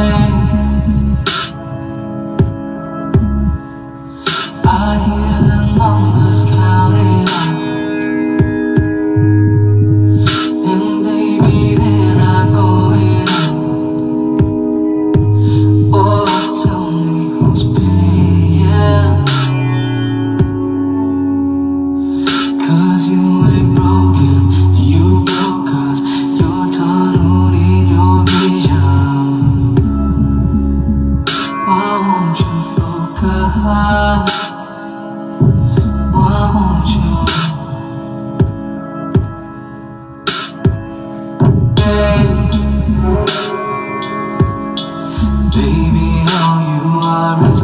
Amen. Baby, all you are is